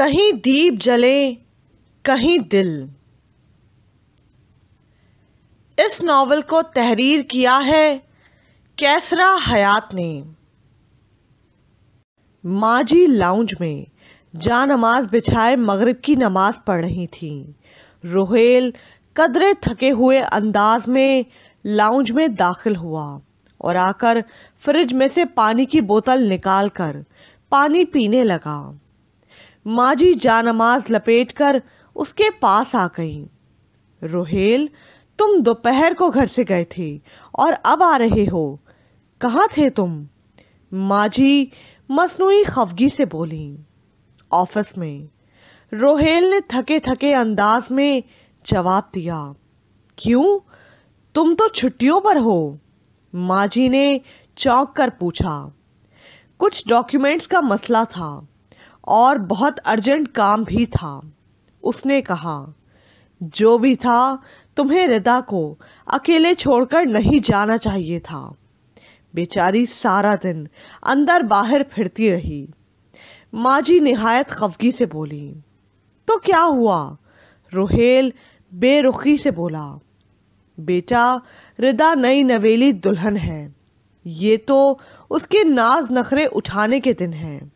कहीं दीप जले, कहीं दिल। इस नावल को तहरीर किया है कैसरा हयात ने। माजी लाउंज में जा नमाज़ बिछाए मगरिब की नमाज़ पढ़ रही थी। रोहेल कदरे थके हुए अंदाज में लाउंज में दाखिल हुआ और आकर फ्रिज में से पानी की बोतल निकालकर पानी पीने लगा। माजी जानमाज लपेट कर उसके पास आ गई। रोहेल, तुम दोपहर को घर से गए थे और अब आ रहे हो। कहाँ थे तुम? माजी मसनू खफगी से बोली। ऑफ़िस में। रोहेल ने थके थके अंदाज में जवाब दिया। क्यों? तुम तो छुट्टियों पर हो। माजी ने चौंक कर पूछा। कुछ डॉक्यूमेंट्स का मसला था। और बहुत अर्जेंट काम भी था। उसने कहा, जो भी था, तुम्हें रिदा को अकेले छोड़कर नहीं जाना चाहिए था। बेचारी सारा दिन अंदर बाहर फिरती रही। माँ जी निहायत खफगी से बोली तो क्या हुआ? रोहेल बेरुखी से बोला, बेटा, रिदा नई नवेली दुल्हन है। ये तो उसके नाज नखरे उठाने के दिन हैं।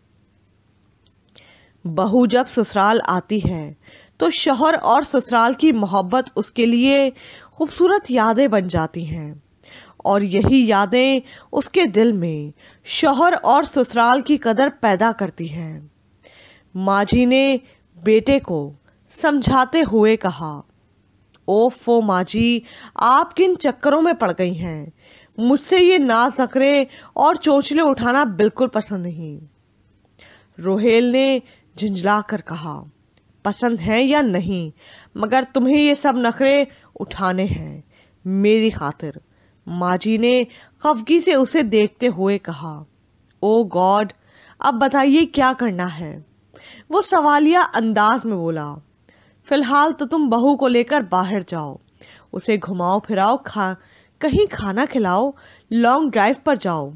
बहू जब ससुराल आती है तो शोहर और ससुराल की मोहब्बत उसके लिए खूबसूरत यादें बन जाती हैं। और यही यादें उसके दिल में शोहर और ससुराल की कदर पैदा करती हैं। माजी ने बेटे को समझाते हुए कहा, ओफो माजी आप किन चक्करों में पड़ गई हैं? मुझसे ये नाज नखरे और चोचले उठाना बिल्कुल पसंद नहीं। रोहेल ने झुंझला कर कहा, पसंद है या नहीं, मगर तुम्हें ये सब नखरे उठाने हैं। मेरी खातिर। माजी ने खफगी से उसे देखते हुए कहा, ओ गॉड, अब बताइए क्या करना है? वो सवालिया अंदाज में बोला, फ़िलहाल तो तुम बहू को लेकर बाहर जाओ। उसे घुमाओ फिराओ, खा, कहीं खाना खिलाओ, लॉन्ग ड्राइव पर जाओ।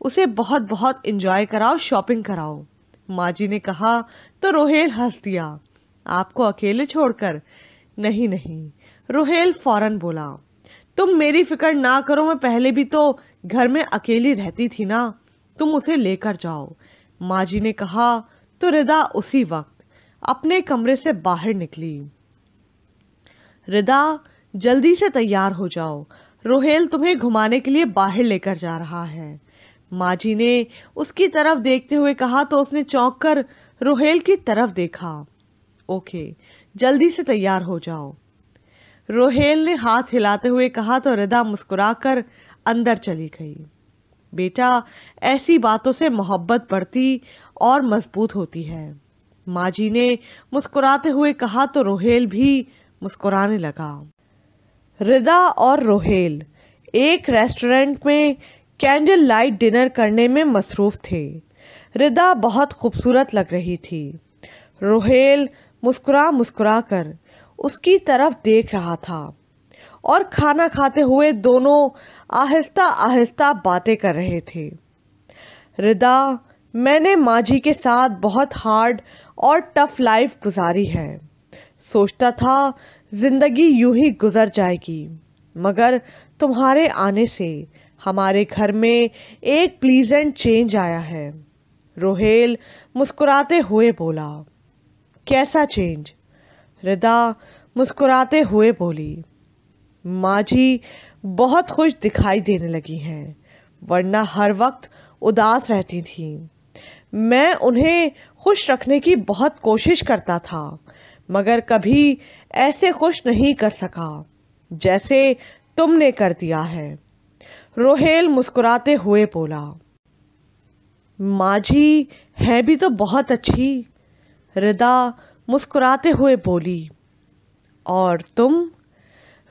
उसे बहुत बहुत इंजॉय कराओ, शॉपिंग कराओ। माँ जी ने कहा तो रोहेल हंस दिया। आपको अकेले छोड़कर? नहीं नहीं, रोहेल फ़ौरन बोला। तुम मेरी फ़िक्र ना करो, मैं पहले भी तो घर में अकेली रहती थी ना। तुम उसे लेकर जाओ। माँ जी ने कहा तो रिदा उसी वक्त अपने कमरे से बाहर निकली। रिदा, जल्दी से तैयार हो जाओ। रोहेल तुम्हें घुमाने के लिए बाहर लेकर जा रहा है। माजी ने उसकी तरफ़ देखते हुए कहा तो उसने चौंक कर रोहेल की तरफ़ देखा। ओके, जल्दी से तैयार हो जाओ। रोहेल ने हाथ हिलाते हुए कहा तो रिदा मुस्कुराकर अंदर चली गई। बेटा, ऐसी बातों से मोहब्बत बढ़ती और मज़बूत होती है। माजी ने मुस्कुराते हुए कहा तो रोहेल भी मुस्कुराने लगा। रिदा और रोहेल एक रेस्टोरेंट में कैंडल लाइट डिनर करने में मसरूफ थे। रिदा बहुत खूबसूरत लग रही थी। रोहेल मुस्कुरा मुस्कुरा कर उसकी तरफ़ देख रहा था और खाना खाते हुए दोनों आहिस्ता आहिस्ता बातें कर रहे थे। रिदा, मैंने माजी के साथ बहुत हार्ड और टफ लाइफ गुजारी है। सोचता था, ज़िंदगी यूँ ही गुजर जाएगी, मगर तुम्हारे आने से हमारे घर में एक प्लीजेंट चेंज आया है। रोहेल मुस्कुराते हुए बोला, कैसा चेंज रिदा मुस्कुराते हुए बोली, माँ जी, बहुत खुश दिखाई देने लगी हैं, वरना हर वक्त उदास रहती थी। मैं उन्हें खुश रखने की बहुत कोशिश करता था, मगर कभी ऐसे खुश नहीं कर सका, जैसे तुमने कर दिया है। रोहेल मुस्कुराते हुए बोला माझी है भी तो बहुत अच्छी। रिदा मुस्कुराते हुए बोली, और तुम?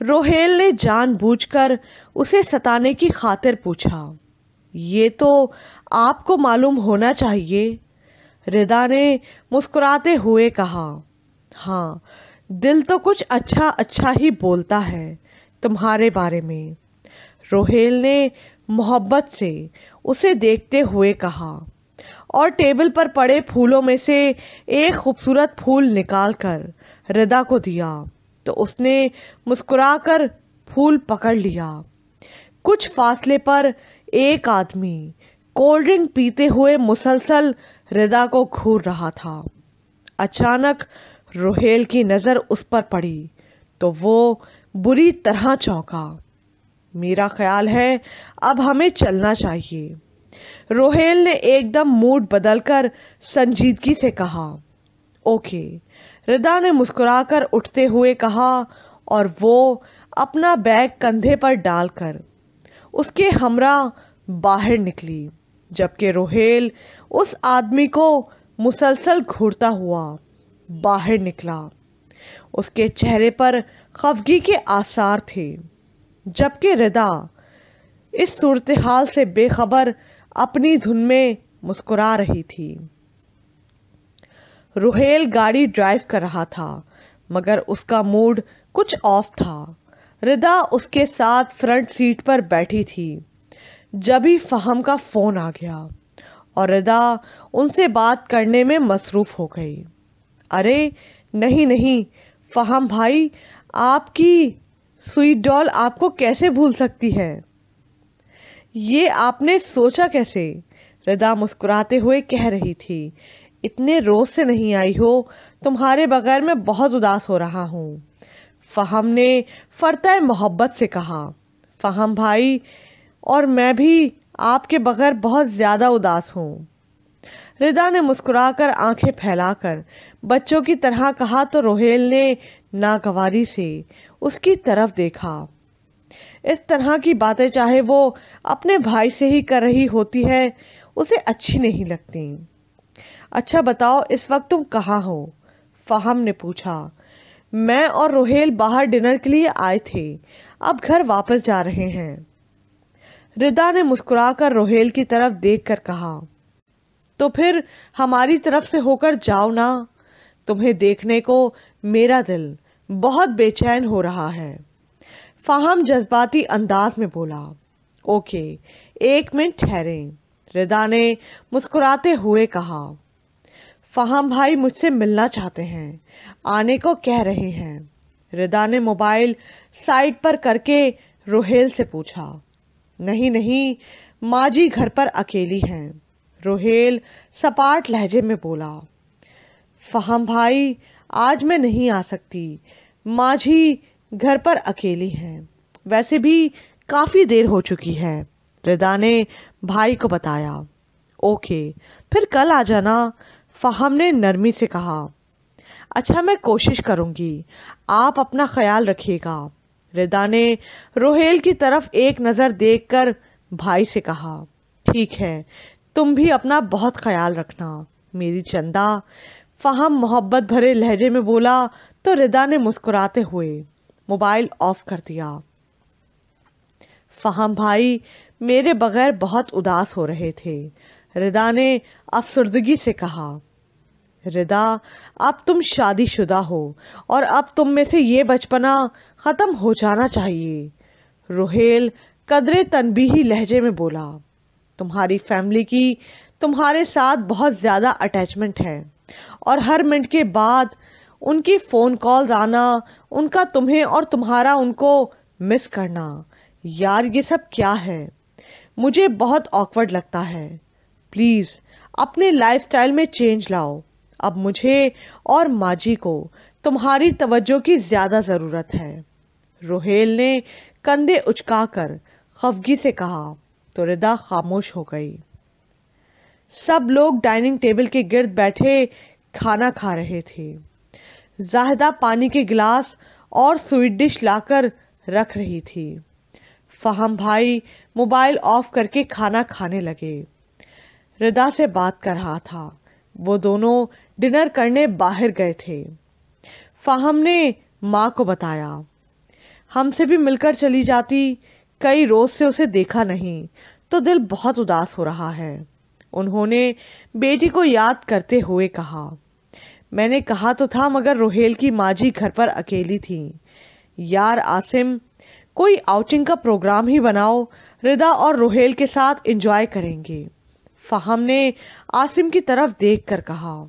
रोहेल ने जानबूझकर उसे सताने की खातिर पूछा, ये तो आपको मालूम होना चाहिए? रिदा ने मुस्कुराते हुए कहा हाँ दिल तो कुछ अच्छा अच्छा ही बोलता है तुम्हारे बारे में। रोहेल ने मोहब्बत से उसे देखते हुए कहा और टेबल पर पड़े फूलों में से एक खूबसूरत फूल निकालकर रिदा को दिया। तो उसने मुस्कुराकर फूल पकड़ लिया। कुछ फासले पर एक आदमी कोल्ड ड्रिंक पीते हुए मुसलसल रिदा को घूर रहा था। अचानक रोहेल की नज़र उस पर पड़ी तो वो बुरी तरह चौंका। मेरा ख्याल है, अब हमें चलना चाहिए। रोहेल ने एकदम मूड बदलकर संजीदगी से कहा, ओके। रिदा ने मुस्कुराकर उठते हुए कहा, और वो अपना बैग कंधे पर डालकर उसके हमरा बाहर निकली, जबकि रोहेल उस आदमी को मुसलसल घूरता हुआ बाहर निकला। उसके चेहरे पर खफगी के आसार थे। जबकि रिदा इस सूरत हाल से बेखबर अपनी धुन में मुस्कुरा रही थी। रुहेल गाड़ी ड्राइव कर रहा था, मगर उसका मूड कुछ ऑफ़ था। रिदा उसके साथ फ्रंट सीट पर बैठी थी, जब ही फहम का फ़ोन आ गया और रिदा उनसे बात करने में मसरूफ़ हो गई। अरे, नहीं नहीं, फहम भाई, आपकी स्वीट डॉल आपको कैसे भूल सकती है? ये आपने सोचा कैसे? रिदा मुस्कुराते हुए कह रही थी, इतने रोज से नहीं आई हो, तुम्हारे बगैर मैं बहुत उदास हो रहा हूँ। फ़हम ने फ़रता मोहब्बत से कहा, फ़हम भाई, और मैं भी आपके बगैर बहुत ज़्यादा उदास हूँ। रिदा ने मुस्कुराकर आँखें फैलाकर, बच्चों की तरह कहा तो रोहेल ने नागवारी से उसकी तरफ़ देखा। इस तरह की बातें चाहे वो अपने भाई से ही कर रही होती है, उसे अच्छी नहीं लगती। अच्छा बताओ, इस वक्त तुम कहाँ हो? फ़ाहम ने पूछा। मैं और रोहेल बाहर डिनर के लिए आए थे। अब घर वापस जा रहे हैं। रिदा ने मुस्कुराकर रोहेल की तरफ़ देखकर कहा तो फिर हमारी तरफ़ से होकर जाओ ना। तुम्हें देखने को मेरा दिल बहुत बेचैन हो रहा है। फाहम जज्बाती अंदाज में बोला, ओके, एक मिनट ठहरे, रिदा ने मुस्कुराते हुए कहा। फ़ाहम भाई मुझसे मिलना चाहते हैं, आने को कह रहे हैं, रिदा ने मोबाइल साइड पर करके रोहेल से पूछा। नहीं नहीं माँ जी घर पर अकेली हैं, रोहेल सपाट लहजे में बोला। फ़ाहम भाई आज मैं नहीं आ सकती। माँ जी घर पर अकेली हैं। वैसे भी काफ़ी देर हो चुकी है। रिदा ने भाई को बताया। ओके, फिर कल आ जाना, फ़ाहम ने नरमी से कहा। अच्छा मैं कोशिश करूँगी। आप अपना ख्याल रखिएगा। रिदा ने रोहेल की तरफ़ एक नज़र देखकर भाई से कहा, ठीक है, तुम भी अपना बहुत ख्याल रखना। मेरी चंदा फ़ाहम मोहब्बत भरे लहजे में बोला तो रिदा ने मुस्कुराते हुए मोबाइल ऑफ़ कर दिया। फ़हम भाई, मेरे बगैर बहुत उदास हो रहे थे। रिदा ने अफसरदगी से कहा, रिदा, अब तुम शादीशुदा हो और अब तुम में से ये बचपना ख़त्म हो जाना चाहिए। रोहेल कदरे तनबीही लहजे में बोला, तुम्हारी फैमिली की तुम्हारे साथ बहुत ज़्यादा अटैचमेंट है। और हर मिनट के बाद उनकी फ़ोन कॉल आना, उनका तुम्हें और तुम्हारा उनको मिस करना। यार, ये सब क्या है? मुझे बहुत ऑकवर्ड लगता है। प्लीज़ अपने लाइफस्टाइल में चेंज लाओ। अब मुझे और माजी को तुम्हारी तवज्जो की ज़्यादा ज़रूरत है। रोहेल ने कंधे उचकाकर खफगी से कहा तो रिदा खामोश हो गई। सब लोग डाइनिंग टेबल के गिर्द बैठे खाना खा रहे थे। जाहिदा पानी के गिलास और स्वीट डिश लाकर रख रही थी। फ़हम भाई मोबाइल ऑफ़ करके खाना खाने लगे। रिदा से बात कर रहा था। वो दोनों डिनर करने बाहर गए थे। फ़ाहम ने माँ को बताया, हमसे भी मिलकर चली जाती, कई रोज़ से उसे देखा नहीं तो दिल बहुत उदास हो रहा है। उन्होंने बेटी को याद करते हुए कहा। मैंने कहा तो था, मगर रोहेल की माजी घर पर अकेली थी। यार आसिम, कोई आउटिंग का प्रोग्राम ही बनाओ। रिदा और रोहेल के साथ एंजॉय करेंगे। फहम ने आसिम की तरफ़ देखकर कहा,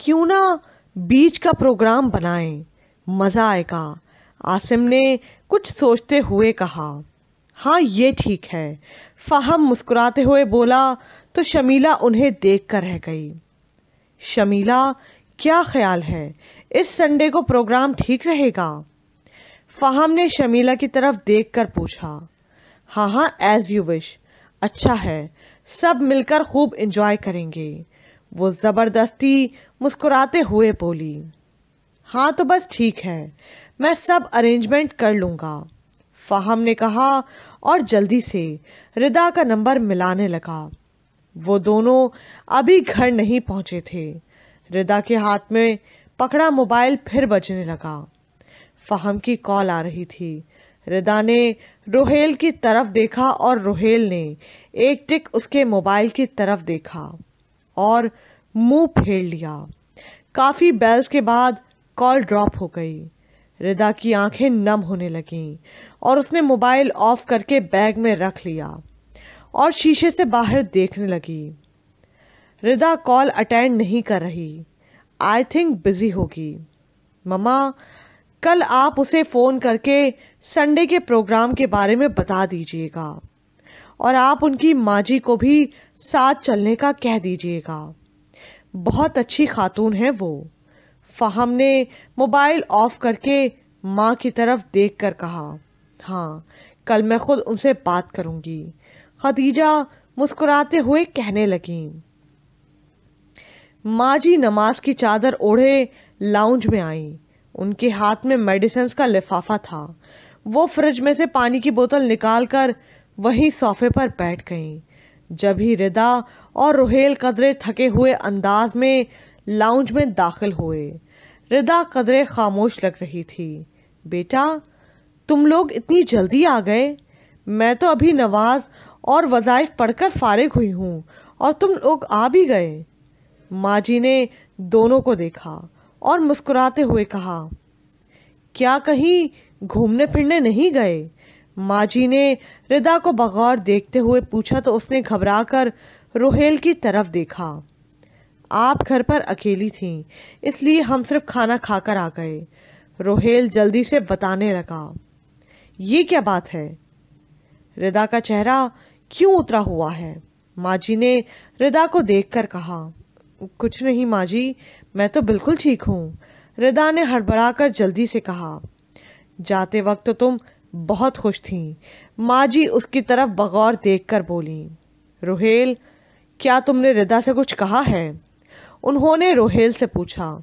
क्यों ना बीच का प्रोग्राम बनाएँ? मज़ा आएगा। आसिम ने कुछ सोचते हुए कहा हाँ ये ठीक है। फ़ाहम मुस्कुराते हुए बोला तो शमीला उन्हें देख कर रह गई। शमीला, क्या ख्याल है? इस संडे को प्रोग्राम ठीक रहेगा? फ़ाहम ने शमीला की तरफ़ देखकर पूछा। हाँ हाँ एज़ यू विश अच्छा है, सब मिलकर खूब इंजॉय करेंगे। वो ज़बरदस्ती मुस्कुराते हुए बोली। हाँ तो बस ठीक है, मैं सब अरेंजमेंट कर लूँगा। फ़ाहम ने कहा और जल्दी से रिदा का नंबर मिलाने लगा। वो दोनों अभी घर नहीं पहुँचे थे। रिदा के हाथ में पकड़ा मोबाइल फिर बजने लगा। फ़ाहम की कॉल आ रही थी। रिदा ने रोहेल की तरफ़ देखा और रोहेल ने एक टिक उसके मोबाइल की तरफ़ देखा और मुँह फेर लिया। काफ़ी बेल्स के बाद कॉल ड्रॉप हो गई। रिदा की आँखें नम होने लगीं और उसने मोबाइल ऑफ़ करके बैग में रख लिया और शीशे से बाहर देखने लगी। रिदा कॉल अटेंड नहीं कर रही। आई थिंक बिज़ी होगी। ममा कल आप उसे फ़ोन करके संडे के प्रोग्राम के बारे में बता दीजिएगा और आप उनकी माँ जी को भी साथ चलने का कह दीजिएगा। बहुत अच्छी खातून है वो। फ़ाहम ने मोबाइल ऑफ़ करके माँ की तरफ़ देख कर कहा हाँ कल मैं खुद उनसे बात करूँगी। खदीजा मुस्कुराते हुए कहने लगी। माँ जी नमाज़ की चादर ओढ़े लाउंज में आई। उनके हाथ में मेडिसिन का लिफाफा था। वो फ्रिज में से पानी की बोतल निकाल कर वहीं सोफे पर बैठ गईं। जब ही रिदा और रोहेल कदरे थके हुए अंदाज में लाउंज में दाखिल हुए रिदा कदरे खामोश लग रही थी। बेटा, तुम लोग इतनी जल्दी आ गए। मैं तो अभी नवाज़ और वज़ाइफ पढ़कर फारिग हुई हूँ और तुम लोग आ भी गए। माँ जी ने दोनों को देखा और मुस्कुराते हुए कहा, क्या कहीं घूमने फिरने नहीं गए? माँ जी ने रिदा को बगौर देखते हुए पूछा तो उसने घबरा कर रोहेल की तरफ़ देखा। आप घर पर अकेली थीं, इसलिए हम सिर्फ़ खाना खाकर आ गए। रोहेल जल्दी से बताने लगा, ये क्या बात है? रिदा का चेहरा क्यों उतरा हुआ है? माँ जी ने रिदा को देखकर कहा, कुछ नहीं माँ जी मैं तो बिल्कुल ठीक हूँ। रिदा ने हड़बड़ाकर जल्दी से कहा, जाते वक्त तो तुम बहुत खुश थीं। माँ जी उसकी तरफ़ बगौर देखकर बोली, रोहेल, क्या तुमने रिदा से कुछ कहा है? उन्होंने रोहेल से पूछा,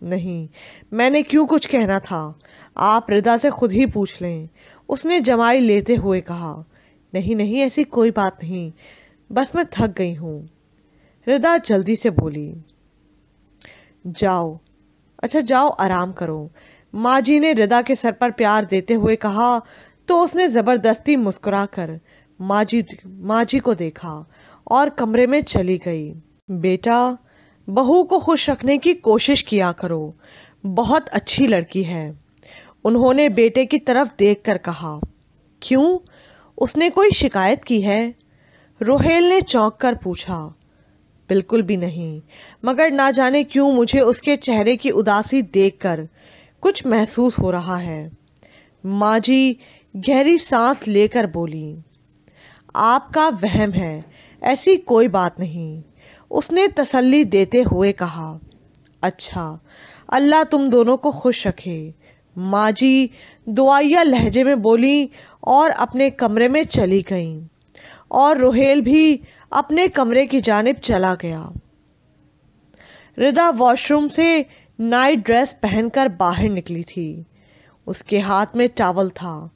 नहीं, मैंने क्यों कुछ कहना था? आप रिदा से खुद ही पूछ लें। उसने जमाई लेते हुए कहा, नहीं नहीं, ऐसी कोई बात नहीं, बस मैं थक गई हूँ। रिदा जल्दी से बोली, जाओ अच्छा जाओ, आराम करो। माँ जी ने रिदा के सर पर प्यार देते हुए कहा तो उसने ज़बरदस्ती मुस्कुरा कर माँ जी माँ जी को देखा और कमरे में चली गई। बेटा बहू को खुश रखने की कोशिश किया करो। बहुत अच्छी लड़की है। उन्होंने बेटे की तरफ़ देखकर कहा, क्यों? उसने कोई शिकायत की है? रोहेल ने चौंक कर पूछा, बिल्कुल भी नहीं। मगर ना जाने क्यों मुझे उसके चेहरे की उदासी देखकर कुछ महसूस हो रहा है। माँ जी गहरी सांस लेकर बोली, आपका वहम है, ऐसी कोई बात नहीं। उसने तसल्ली देते हुए कहा अच्छा अल्लाह तुम दोनों को खुश रखे। माँ जी दुआया लहजे में बोली और अपने कमरे में चली गईं और रोहेल भी अपने कमरे की जानब चला गया। रिदा वॉशरूम से नाइट ड्रेस पहनकर बाहर निकली थी। उसके हाथ में टावल था,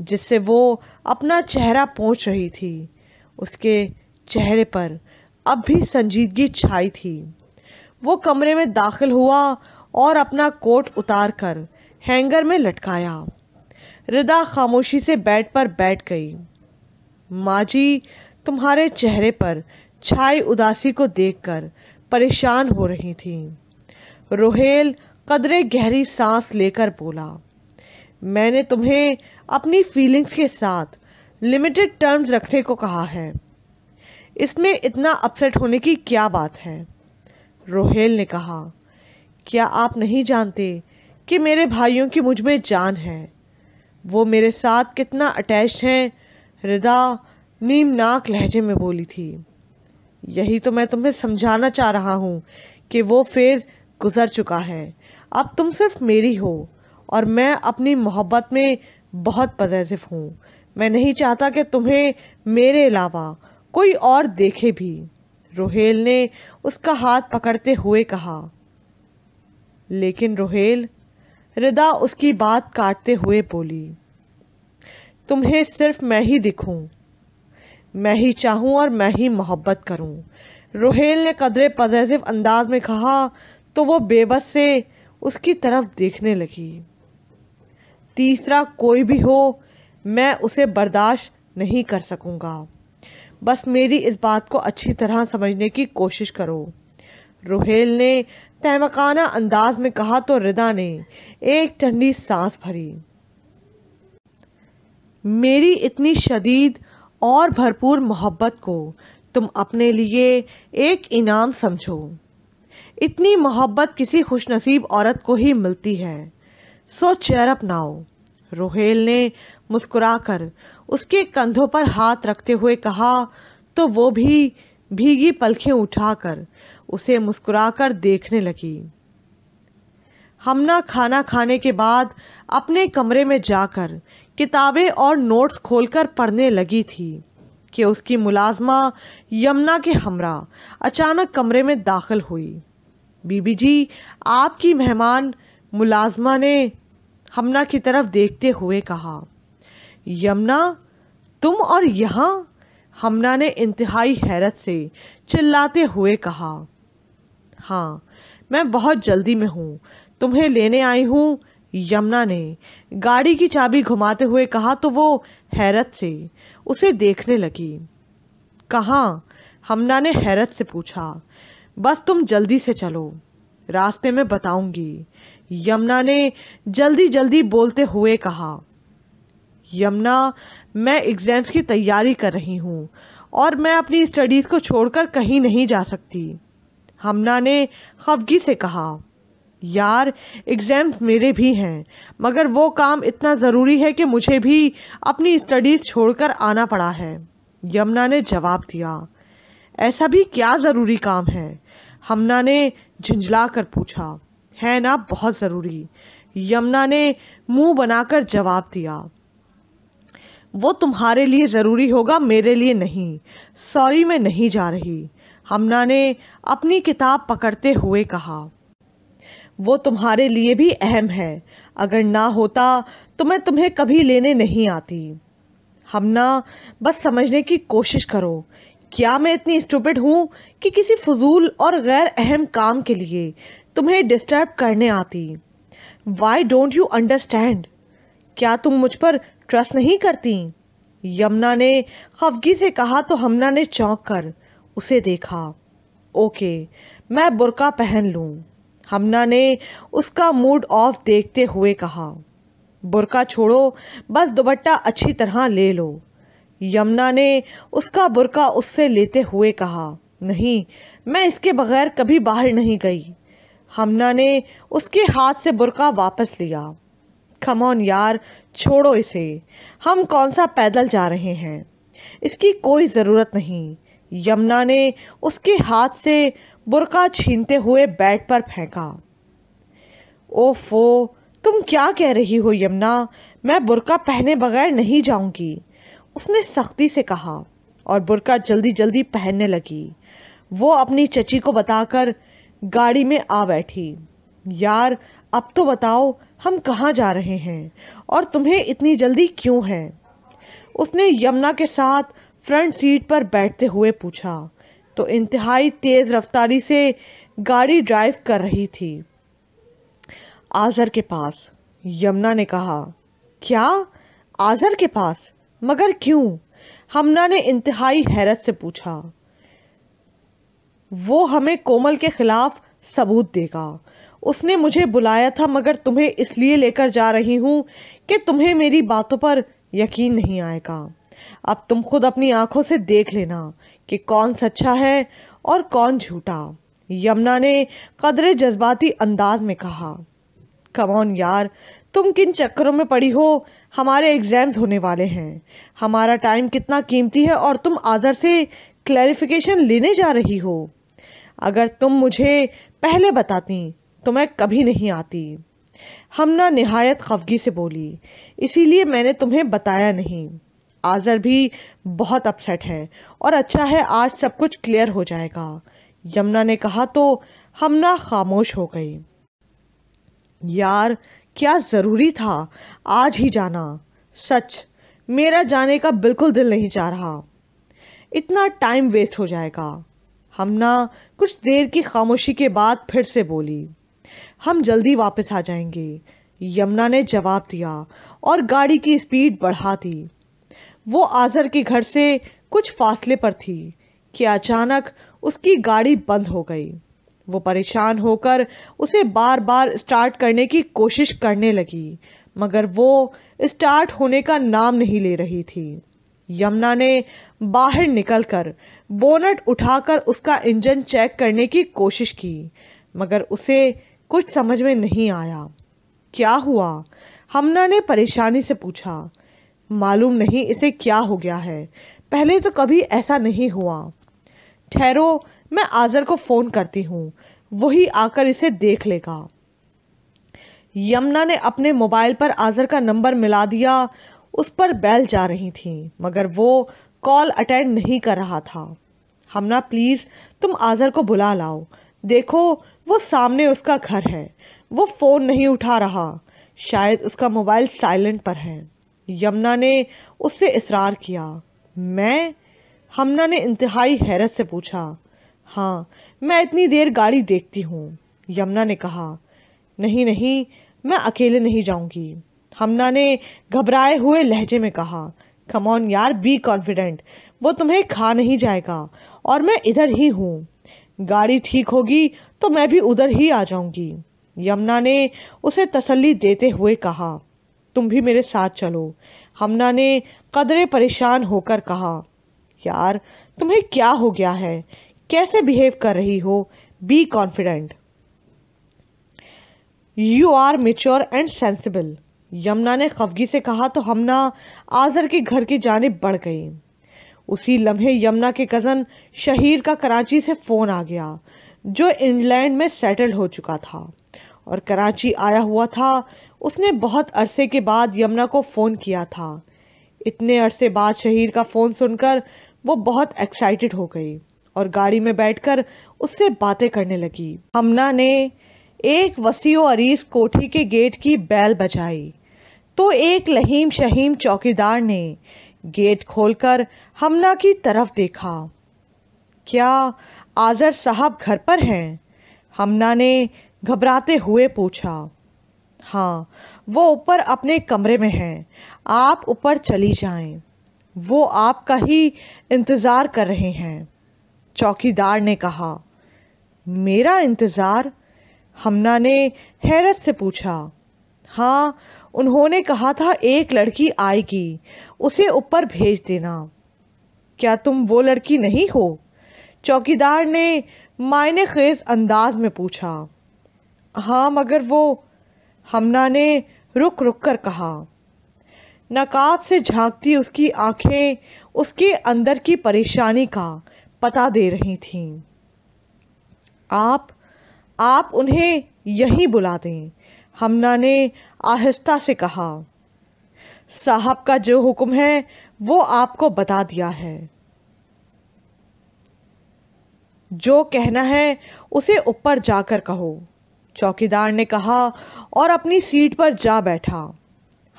जिससे वो अपना चेहरा पहुँच रही थी। उसके चेहरे पर अब भी संजीदगी छाई थी। वो कमरे में दाखिल हुआ और अपना कोट उतार कर हैंगर में लटकाया। रिदा खामोशी से बेड पर बैठ गई। माँ जी, तुम्हारे चेहरे पर छाई उदासी को देखकर परेशान हो रही थी। रोहेल कदरे गहरी सांस लेकर बोला, मैंने तुम्हें अपनी फीलिंग्स के साथ लिमिटेड टर्म्स रखने को कहा है। इसमें इतना अपसेट होने की क्या बात है? रोहेल ने कहा, क्या आप नहीं जानते कि मेरे भाइयों की मुझमें जान है? वो मेरे साथ कितना अटैच हैं, रिदा नीमनाक लहजे में बोली थी। यही तो मैं तुम्हें समझाना चाह रहा हूँ कि वो फ़ेज़ गुज़र चुका है। अब तुम सिर्फ़ मेरी हो और मैं अपनी मोहब्बत में बहुत पजेसिव हूँ। मैं नहीं चाहता कि तुम्हें मेरे अलावा कोई और देखे भी। रोहेल ने उसका हाथ पकड़ते हुए कहा। लेकिन रोहेल रिदा उसकी बात काटते हुए बोली, तुम्हें सिर्फ़ मैं ही दिखूं। मैं ही चाहूँ और मैं ही मोहब्बत करूँ। रोहेल ने कदरे पजेसिव अंदाज में कहा तो वो बेबस से उसकी तरफ़ देखने लगी। तीसरा कोई भी हो, मैं उसे बर्दाश्त नहीं कर सकूँगा। बस मेरी इस बात को अच्छी तरह समझने की कोशिश करो। रोहेल ने तहमकाना अंदाज में कहा तो रिदा ने एक ठंडी सांस भरी। मेरी इतनी शदीद और भरपूर मोहब्बत को तुम अपने लिए एक इनाम समझो। इतनी मोहब्बत किसी खुशनसीब औरत को ही मिलती है। सो चेयर अप नाओ रोहेल ने मुस्कुराकर उसके कंधों पर हाथ रखते हुए कहा तो वो भी भीगी पलखें उठाकर उसे मुस्कुराकर देखने लगी। हमना खाना खाने के बाद अपने कमरे में जाकर किताबें और नोट्स खोलकर पढ़ने लगी थी कि उसकी मुलाजमा यमुना के हमरा अचानक कमरे में दाखिल हुई। बीबी जी, आपकी मेहमान मुलाजमा ने हमना की तरफ़ देखते हुए कहा यमुना, तुम और यहाँ? हमना ने इंतहाई हैरत से चिल्लाते हुए कहा हाँ मैं बहुत जल्दी में हूँ। तुम्हें लेने आई हूँ। यमुना ने गाड़ी की चाबी घुमाते हुए कहा तो वो हैरत से उसे देखने लगी। कहाँ? हमना ने हैरत से पूछा, बस तुम जल्दी से चलो, रास्ते में बताऊँगी। यमुना ने जल्दी जल्दी बोलते हुए कहा यमुना, मैं एग्ज़ाम्स की तैयारी कर रही हूँ और मैं अपनी स्टडीज़ को छोड़कर कहीं नहीं जा सकती। हमना ने खफगी से कहा, यार एग्ज़ाम्स मेरे भी हैं, मगर वो काम इतना ज़रूरी है कि मुझे भी अपनी स्टडीज़ छोड़कर आना पड़ा है। यमुना ने जवाब दिया, ऐसा भी क्या ज़रूरी काम है? हमना ने झुंझला कर पूछा, है ना, बहुत ज़रूरी। यमुना ने मुँह बनाकर जवाब दिया वो तुम्हारे लिए ज़रूरी होगा, मेरे लिए नहीं। सॉरी, मैं नहीं जा रही। हमना ने अपनी किताब पकड़ते हुए कहा, वो तुम्हारे लिए भी अहम है। अगर ना होता तो मैं तुम्हें कभी लेने नहीं आती। हमना, बस समझने की कोशिश करो, क्या मैं इतनी स्टूपिड हूँ कि किसी फजूल और गैर अहम काम के लिए तुम्हें डिस्टर्ब करने आती? वाई डोंट यू अंडरस्टैंड क्या तुम मुझ पर ट्रस्ट नहीं करती। यमुना ने खफगी से कहा तो हमना ने चौंक कर उसे देखा। ओके, मैं बुरका पहन लूँ। हमना ने उसका मूड ऑफ़ देखते हुए कहा, बुरका छोड़ो, बस दुपट्टा अच्छी तरह ले लो। यमुना ने उसका बुरका उससे लेते हुए कहा, नहीं, मैं इसके बगैर कभी बाहर नहीं गई। हमना ने उसके हाथ से बुरका वापस लिया। खमौन यार छोड़ो इसे। हम कौन सा पैदल जा रहे हैं? इसकी कोई ज़रूरत नहीं। यमुना ने उसके हाथ से बुरका छीनते हुए बेड पर फेंका। ओफो, तुम क्या कह रही हो यमुना? मैं बुरका पहने बगैर नहीं जाऊँगी। उसने सख्ती से कहा और बुरका जल्दी जल्दी पहनने लगी। वो अपनी चची को बताकर गाड़ी में आ बैठी। यार, अब तो बताओ, हम कहाँ जा रहे हैं? और तुम्हें इतनी जल्दी क्यों है? उसने यमुना के साथ फ्रंट सीट पर बैठते हुए पूछा। तो इंतहाई तेज़ रफ्तारी से गाड़ी ड्राइव कर रही थी। आज़र के पास, यमुना ने कहा, क्या? आज़र के पास? मगर क्यों? हमना ने इंतहाई हैरत से पूछा। वो हमें कोमल के खिलाफ सबूत देगा। उसने मुझे बुलाया था, मगर तुम्हें इसलिए लेकर जा रही हूँ कि तुम्हें मेरी बातों पर यकीन नहीं आएगा। अब तुम खुद अपनी आँखों से देख लेना कि कौन सच्चा है और कौन झूठा, यमुना ने कदरे जज्बाती अंदाज में कहा। कमौन यार, तुम किन चक्करों में पड़ी हो? हमारे एग्ज़ाम्स होने वाले हैं। हमारा टाइम कितना कीमती है और तुम आदर से क्लैरिफिकेशन लेने जा रही हो। अगर तुम मुझे पहले बताती तो मैं कभी नहीं आती। हमना नहायत खफगी से बोली। इसीलिए मैंने तुम्हें बताया नहीं। आज़र भी बहुत अपसेट है और अच्छा है आज सब कुछ क्लियर हो जाएगा। यमुना ने कहा तो हमना खामोश हो गई यार, क्या ज़रूरी था? आज ही जाना। सच, मेरा जाने का बिल्कुल दिल नहीं चाह रहा। इतना टाइम वेस्ट हो जाएगा। हम ना कुछ देर की खामोशी के बाद फिर से बोली। हम जल्दी वापस आ जाएँगे। यमुना ने जवाब दिया और गाड़ी की स्पीड बढ़ा दी। वो आज़र के घर से कुछ फासले पर थी कि अचानक उसकी गाड़ी बंद हो गई। वो परेशान होकर उसे बार बार स्टार्ट करने की कोशिश करने लगी, मगर वो स्टार्ट होने का नाम नहीं ले रही थी। यमुना ने बाहर निकलकर बोनट उठाकर उसका इंजन चेक करने की कोशिश की, मगर उसे कुछ समझ में नहीं आया। क्या हुआ? हमना ने परेशानी से पूछा। मालूम नहीं इसे क्या हो गया है। पहले तो कभी ऐसा नहीं हुआ। ठहरो, मैं आज़र को फ़ोन करती हूँ। वही आकर इसे देख लेगा। यमुना ने अपने मोबाइल पर आज़र का नंबर मिला दिया। उस पर बैल जा रही थी, मगर वो कॉल अटेंड नहीं कर रहा था। हमना, प्लीज़, तुम आज़र को बुला लाओ। देखो वो सामने उसका घर है। वो फ़ोन नहीं उठा रहा। शायद उसका मोबाइल साइलेंट पर है। यमुना ने उससे इसरार किया। मैं? हमना ने इंतहाई हैरत से पूछा। हाँ मैं इतनी देर गाड़ी देखती हूँ। यमुना ने कहा, नहीं नहीं, मैं अकेले नहीं जाऊँगी। हमना ने घबराए हुए लहजे में कहा कमॉन यार बी कॉन्फिडेंट वो तुम्हें खा नहीं जाएगा और मैं इधर ही हूँ। गाड़ी ठीक होगी तो मैं भी उधर ही आ जाऊँगी। यमुना ने उसे तसल्ली देते हुए कहा, तुम भी मेरे साथ चलो। हमना ने कदरे परेशान होकर कहा, यार, तुम्हें क्या हो गया है? कैसे बिहेव कर रही हो? Be confident you are mature and sensible Yamuna ने खफगी से कहा तो हमना आज़र के घर की जानब बढ़ गई। उसी लम्हे यमुना के कज़न शहीर का कराची से फ़ोन आ गया। जो इंग्लैंड में सेटल हो चुका था। और कराची आया हुआ था। उसने बहुत अरसे के बाद यमुना को फ़ोन किया था। इतने अरसे बाद शहीर का फ़ोन सुनकर वो बहुत एक्साइटेड हो गई और गाड़ी में बैठकर उससे बातें करने लगी। हमना ने एक वसीओ अरीस कोठी के गेट की बैल बजाई। तो एक लहीम शहीम चौकीदार ने गेट खोलकर हमना की तरफ़ देखा। क्या आज़र साहब घर पर हैं। हमना ने घबराते हुए पूछा हाँ वो ऊपर अपने कमरे में हैं। आप ऊपर चली जाएँ। वो आपका ही इंतज़ार कर रहे हैं। चौकीदार ने कहा, मेरा इंतज़ार? हमना ने हैरत से पूछा हाँ उन्होंने कहा था एक लड़की आएगी, उसे ऊपर भेज देना। क्या तुम वो लड़की नहीं हो? चौकीदार ने मायने खेज अंदाज में पूछा हाँ मगर वो हमना ने रुक रुक कर कहा, नकाब से झांकती उसकी आँखें उसके अंदर की परेशानी का पता दे रही थीं। आप आप उन्हें यहीं बुला दें, हमना ने आहिस्ता से कहा। साहब का जो हुक्म है, वो आपको बता दिया है। जो कहना है, उसे ऊपर जाकर कहो। चौकीदार ने कहा और अपनी सीट पर जा बैठा।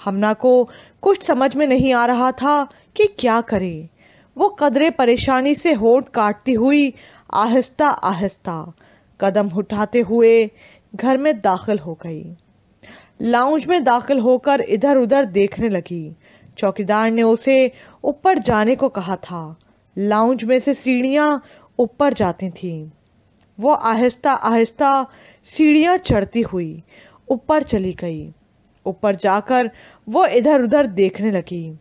हमना को कुछ समझ में नहीं आ रहा था कि क्या करे। वो कदरे परेशानी से होठ काटती हुई आहिस्ता आहिस्ता कदम उठाते हुए घर में दाखिल हो गई। लाउंज में दाखिल होकर इधर उधर देखने लगी। चौकीदार ने उसे ऊपर जाने को कहा था। लाउंज में से सीढ़ियाँ ऊपर जाती थीं। वो आहिस्ता आहिस्ता सीढ़ियाँ चढ़ती हुई ऊपर चली गई। ऊपर जाकर वो इधर उधर देखने लगी।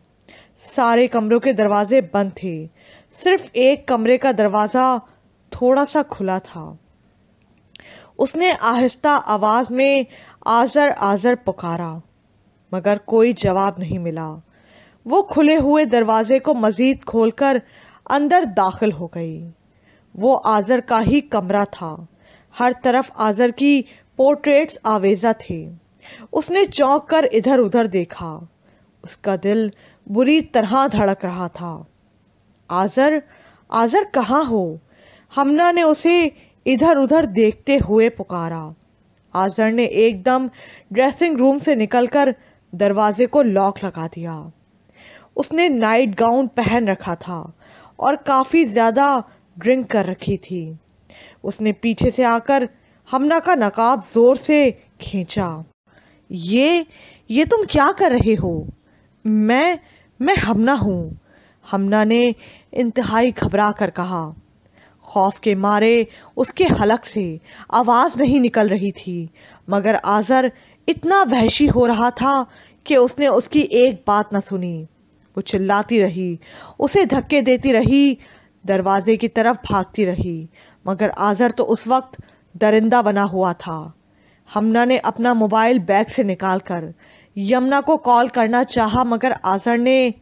सारे कमरों के दरवाजे बंद थे। सिर्फ़ एक कमरे का दरवाज़ा थोड़ा सा खुला था। उसने आहिस्ता आवाज़ में आज़र आज़र पुकारा, मगर कोई जवाब नहीं मिला। वो खुले हुए दरवाजे को मज़ीद खोलकर अंदर दाखिल हो गई। वो आज़र का ही कमरा था। हर तरफ़ आज़र की पोर्ट्रेट्स आवेज़ा थे। उसने चौंक कर इधर उधर देखा। उसका दिल बुरी तरह धड़क रहा था। आज़र आज़र कहाँ हो? हमना ने उसे इधर उधर देखते हुए पुकारा। आज़र ने एकदम ड्रेसिंग रूम से निकलकर दरवाजे को लॉक लगा दिया। उसने नाइट गाउन पहन रखा था और काफ़ी ज़्यादा ड्रिंक कर रखी थी। उसने पीछे से आकर हमना का नकाब ज़ोर से खींचा। ये ये तुम क्या कर रहे हो? मैं मैं हमना हूँ। हमना ने इंतहाई घबरा कर कहा। खौफ के मारे उसके हलक से आवाज़ नहीं निकल रही थी, मगर आज़र इतना वहशी हो रहा था कि उसने उसकी एक बात न सुनी। वो चिल्लाती रही, उसे धक्के देती रही दरवाजे की तरफ़ भागती रही, मगर आज़र तो उस वक्त दरिंदा बना हुआ था। हमना ने अपना मोबाइल बैग से निकालकर यमुना को कॉल करना चाहा, मगर आज़र ने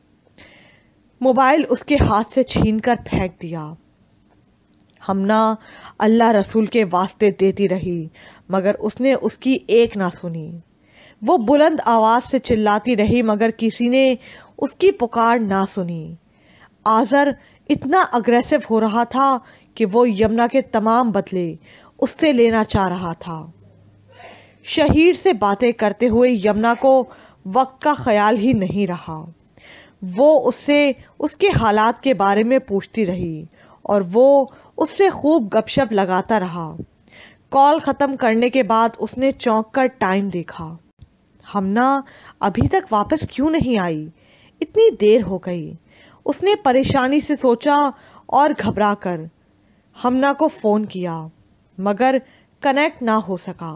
मोबाइल उसके हाथ से छीनकर फेंक दिया। हमना अल्लाह रसूल के वास्ते देती रही, मगर उसने उसकी एक ना सुनी। वो बुलंद आवाज़ से चिल्लाती रही, मगर किसी ने उसकी पुकार ना सुनी। आज़र इतना अग्रेसिव हो रहा था कि वो यमुना के तमाम बदले उससे लेना चाह रहा था। शहीर से बातें करते हुए यमुना को वक्त का ख्याल ही नहीं रहा। वो उससे, उसके हालात के बारे में पूछती रही और वो उससे खूब गपशप लगाता रहा। कॉल ख़त्म करने के बाद उसने चौंक कर टाइम देखा। हमना अभी तक वापस क्यों नहीं आई? इतनी देर हो गई। उसने परेशानी से सोचा और घबरा कर हमना को फ़ोन किया, मगर कनेक्ट ना हो सका।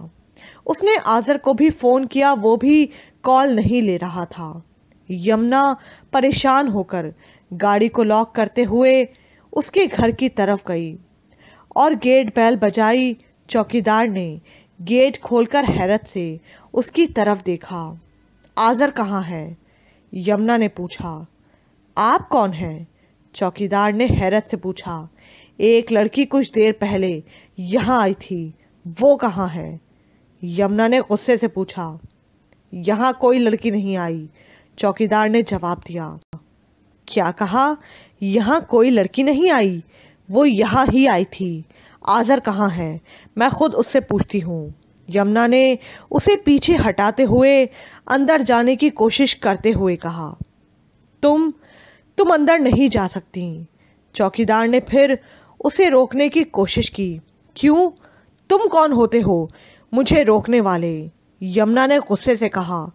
उसने आज़र को भी फ़ोन किया, वो भी कॉल नहीं ले रहा था। यमुना परेशान होकर गाड़ी को लॉक करते हुए उसके घर की तरफ़ गई और गेट बैल बजाई। चौकीदार ने गेट खोलकर हैरत से उसकी तरफ़ देखा। आज़र कहाँ है? यमुना ने पूछा। आप कौन हैं? चौकीदार ने हैरत से पूछा। एक लड़की कुछ देर पहले यहाँ आई थी। वो कहाँ है? यमुना ने गुस्से से पूछा। यहाँ कोई लड़की नहीं आई। चौकीदार ने जवाब दिया। क्या कहा? यहाँ कोई लड़की नहीं आई। वो यहाँ ही आई थी। आज़र कहाँ है? मैं खुद उससे पूछती हूँ। यमुना ने उसे पीछे हटाते हुए अंदर जाने की कोशिश करते हुए कहा, तुम तुम अंदर नहीं जा सकती। चौकीदार ने फिर उसे रोकने की कोशिश की। क्यों? तुम कौन होते हो? मुझे रोकने वाले। यमुना ने गुस्से से कहा,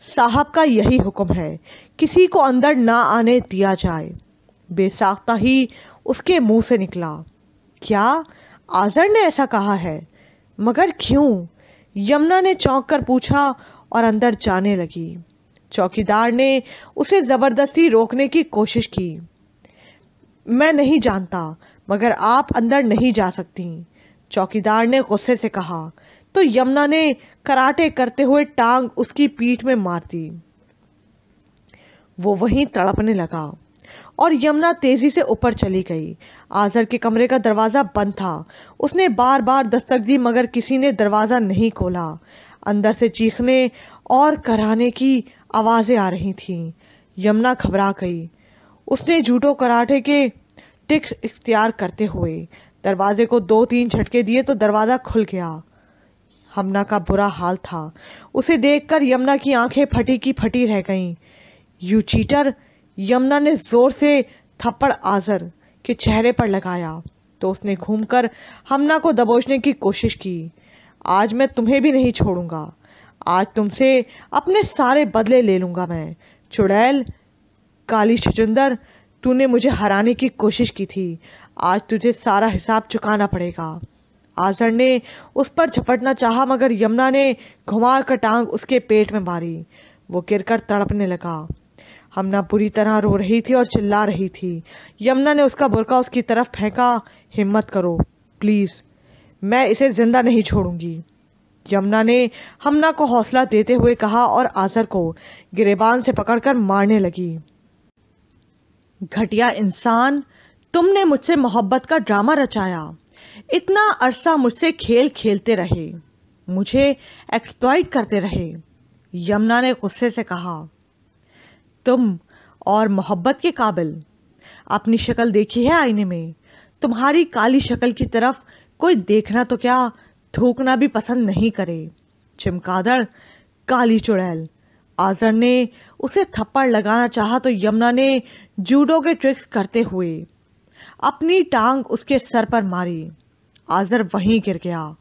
साहब का यही हुक्म है, किसी को अंदर ना आने दिया जाए। बेसाख्ता ही उसके मुँह से निकला। क्या आज़र ने ऐसा कहा है? मगर क्यों? यमुना ने चौंक कर पूछा और अंदर जाने लगी। चौकीदार ने उसे ज़बरदस्ती रोकने की कोशिश की। मैं नहीं जानता, मगर आप अंदर नहीं जा सकती, चौकीदार ने गुस्से से कहा। तो यमुना ने कराटे करते हुए टांग उसकी पीठ में मार दी। वो वहीं तड़पने लगा और यमुना तेज़ी से ऊपर चली गई। आजर के कमरे का दरवाज़ा बंद था। उसने बार बार दस्तक दी, मगर किसी ने दरवाज़ा नहीं खोला। अंदर से चीखने और कराने की आवाज़ें आ रही थीं। यमुना घबरा गई। उसने जूटो कराटे के टिक इख्तियार करते हुए दरवाजे को दो तीन झटके दिए तो दरवाज़ा खुल गया। हमना का बुरा हाल था। उसे देखकर यमुना की आँखें फटी की फटी रह गईं। You cheater! यमुना ने ज़ोर से थप्पड़ आज़र के चेहरे पर लगाया तो उसने घूमकर हमना को दबोचने की कोशिश की। आज मैं तुम्हें भी नहीं छोड़ूँगा। आज तुमसे अपने सारे बदले ले लूँगा मैं। चुड़ैल, काली छचुंदर तूने मुझे हराने की कोशिश की थी। आज तुझे सारा हिसाब चुकाना पड़ेगा। आजर ने उस पर झपटना चाहा, मगर यमुना ने घुमार कर टांग उसके पेट में मारी। वो गिरकर तड़पने लगा। हमना बुरी तरह रो रही थी और चिल्ला रही थी। यमुना ने उसका बुरका उसकी तरफ़ फेंका। हिम्मत करो, प्लीज़। मैं इसे ज़िंदा नहीं छोड़ूँगी। यमुना ने हमना को हौसला देते हुए कहा और आजर को गिरेबान से पकड़कर मारने लगी। घटिया इंसान, तुमने मुझसे मोहब्बत का ड्रामा रचाया। इतना अरसा मुझसे खेल खेलते रहे, मुझे एक्सप्लॉइट करते रहे, यमुना ने गुस्से से कहा। तुम और मोहब्बत के काबिल, अपनी शक्ल देखी है आईने में? तुम्हारी काली शक्ल की तरफ़ कोई देखना तो क्या थूकना भी पसंद नहीं करे। चिमकादड़, काली चुड़ैल। आजर ने उसे थप्पड़ लगाना चाहा तो यमुना ने जूडो के ट्रिक्स करते हुए अपनी टांग उसके सर पर मारी। आजर वहीं गिर गया।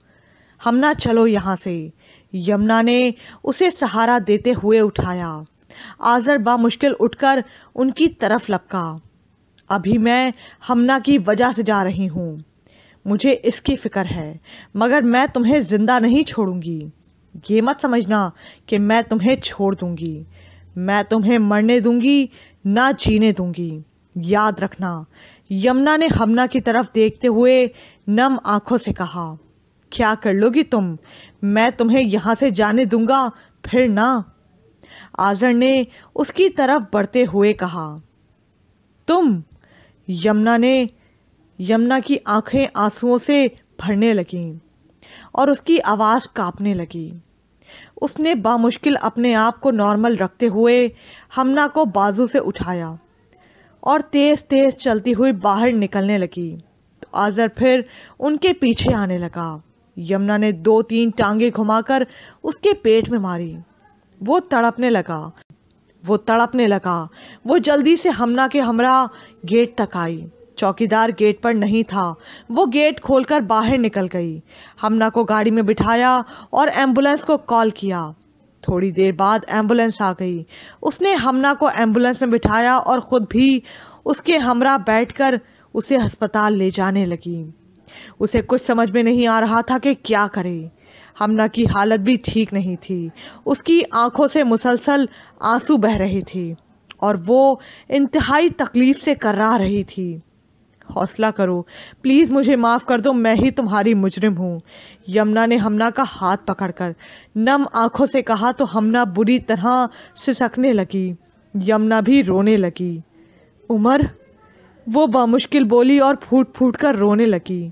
हमना चलो यहाँ से। यमुना ने उसे सहारा देते हुए उठाया। आजर बामुश्किल उठकर उनकी तरफ़ लपका। अभी मैं हमना की वजह से जा रही हूँ। मुझे इसकी फ़िक्र है, मगर मैं तुम्हें ज़िंदा नहीं छोड़ूँगी। ये मत समझना कि मैं तुम्हें छोड़ दूँगी। मैं तुम्हें मरने दूँगी, ना जीने दूँगी। याद रखना, यमुना ने हमना की तरफ़ देखते हुए नम आँखों से कहा, क्या कर लोगी तुम? मैं तुम्हें यहाँ से जाने दूँगा, फिर ना? आजर ने उसकी तरफ़ बढ़ते हुए कहा, तुम, यमुना ने यमुना की आँखें आंसुओं से भरने लगीं और उसकी आवाज़ कांपने लगी। उसने बामुश्किल अपने आप को नॉर्मल रखते हुए हमना को बाजू से उठाया और तेज़ तेज़ चलती हुई बाहर निकलने लगी। तो आज़र फिर उनके पीछे आने लगा। यमुना ने दो तीन टांगे घुमाकर उसके पेट में मारी। वो तड़पने लगा। वो तड़पने लगा। वो जल्दी से हमना के हमरा गेट तक आई। चौकीदार गेट पर नहीं था। वो गेट खोलकर बाहर निकल गई। हमना को गाड़ी में बिठाया और एंबुलेंस को कॉल किया। थोड़ी देर बाद एंबुलेंस आ गई। उसने हमना को एंबुलेंस में बिठाया और ख़ुद भी उसके हमरा बैठकर उसे अस्पताल ले जाने लगी। उसे कुछ समझ में नहीं आ रहा था कि क्या करे। हमना की हालत भी ठीक नहीं थी। उसकी आँखों से मुसलसल आँसू बह रहे थे और वो इंतहाई तकलीफ़ से कर्रा रही थी। हौसला करो। प्लीज़ मुझे माफ़ कर दो, मैं ही तुम्हारी मुजरिम हूँ। यमुना ने हमना का हाथ पकड़कर नम आँखों से कहा तो हमना बुरी तरह सिसकने लगी। यमुना भी रोने लगी। उमर, वो बामुश्किल बोली और फूट फूट कर रोने लगी।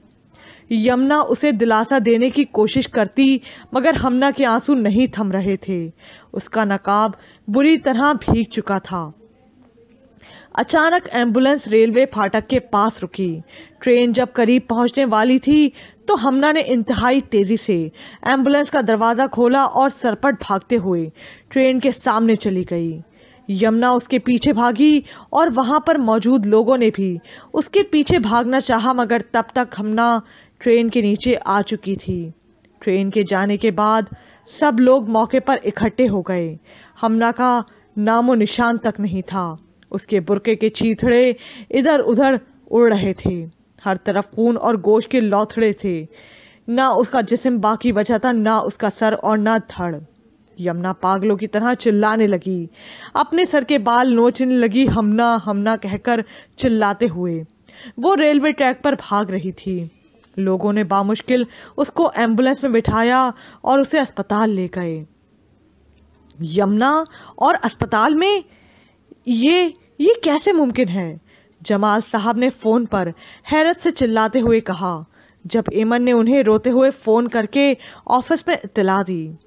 यमुना उसे दिलासा देने की कोशिश करती, मगर हमना के आँसू नहीं थम रहे थे। उसका नकाब बुरी तरह भीग चुका था। अचानक एंबुलेंस रेलवे फाटक के पास रुकी। ट्रेन जब करीब पहुँचने वाली थी तो हमना ने इंतहाई तेज़ी से एंबुलेंस का दरवाज़ा खोला और सरपट भागते हुए ट्रेन के सामने चली गई। यमुना उसके पीछे भागी और वहाँ पर मौजूद लोगों ने भी उसके पीछे भागना चाहा, मगर तब तक हमना ट्रेन के नीचे आ चुकी थी। ट्रेन के जाने के बाद सब लोग मौके पर इकट्ठे हो गए। हमना का नामो निशान तक नहीं था। उसके बुरके के चीथड़े इधर उधर उड़ रहे थे। हर तरफ़ खून और गोश्त के लौथड़े थे। ना उसका जिस्म बाकी बचा था, ना उसका सर और ना धड़। यमुना पागलों की तरह चिल्लाने लगी। अपने सर के बाल नोचने लगी हमना हमना कहकर चिल्लाते हुए। वो रेलवे ट्रैक पर भाग रही थी। लोगों ने बामुश्किल उसको एंबुलेंस में बिठाया और उसे अस्पताल ले गए। यमुना और अस्पताल में ये ये कैसे मुमकिन है? जमाल साहब ने फ़ोन पर हैरत से चिल्लाते हुए कहा, जब एमन ने उन्हें रोते हुए फ़ोन करके ऑफ़िस में इतला दी।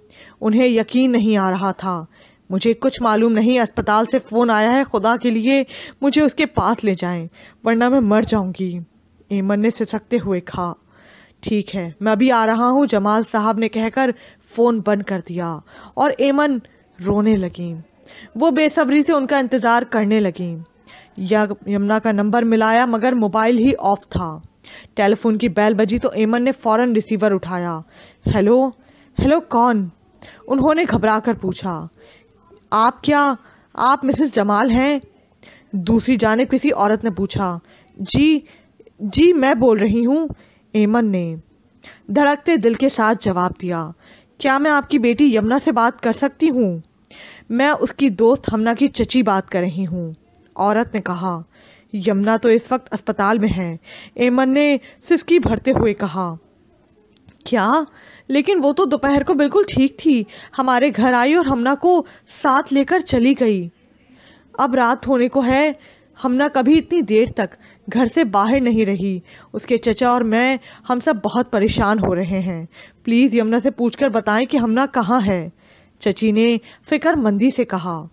उन्हें यकीन नहीं आ रहा था। मुझे कुछ मालूम नहीं अस्पताल से फ़ोन आया है, खुदा के लिए मुझे उसके पास ले जाएँ, वरना मैं मर जाऊँगी। एमन ने सिसकते हुए कहा, ठीक है, मैं अभी आ रहा हूँ, जमाल साहब ने कहकर फ़ोन बंद कर दिया और एमन रोने लगी। वो बेसब्री से उनका इंतज़ार करने लगी। यमुना का नंबर मिलाया, मगर मोबाइल ही ऑफ़ था। टेलीफोन की बैल बजी तो एमन ने फ़ौरन रिसीवर उठाया। हेलो? हेलो, कौन? उन्होंने घबरा कर पूछा। आप क्या? आप मिसेस जमाल हैं? दूसरी जानब किसी औरत ने पूछा। जी जी, मैं बोल रही हूँ, एमन ने धड़कते दिल के साथ जवाब दिया। क्या मैं आपकी बेटी यमुना से बात कर सकती हूँ? मैं उसकी दोस्त हमना की चची बात कर रही हूँ। औरत ने कहा, यमुना तो इस वक्त अस्पताल में है। एमन ने सिसकी भरते हुए कहा, क्या? लेकिन वो तो दोपहर को बिल्कुल ठीक थी। हमारे घर आई और हमना को साथ लेकर चली गई। अब रात होने को है। हमना कभी इतनी देर तक घर से बाहर नहीं रही। उसके चचा और मैं, हम सब बहुत परेशान हो रहे हैं। प्लीज़ यमुना से पूछकर बताएँ कि हमना कहाँ है। चची ने फिक्रमंदी से कहा,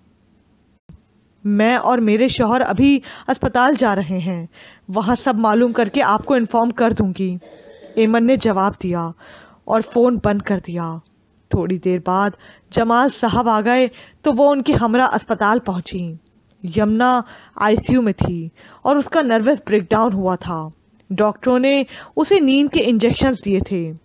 मैं और मेरे शौहर अभी अस्पताल जा रहे हैं। वहाँ सब मालूम करके आपको इन्फॉर्म कर दूँगी। एमन ने जवाब दिया और फ़ोन बंद कर दिया। थोड़ी देर बाद जमाल साहब आ गए तो वो उनके हमरा अस्पताल पहुँची। यमुना आईसीयू में थी और उसका नर्वस ब्रेकडाउन हुआ था। डॉक्टरों ने उसे नींद के इंजेक्शंस दिए थे।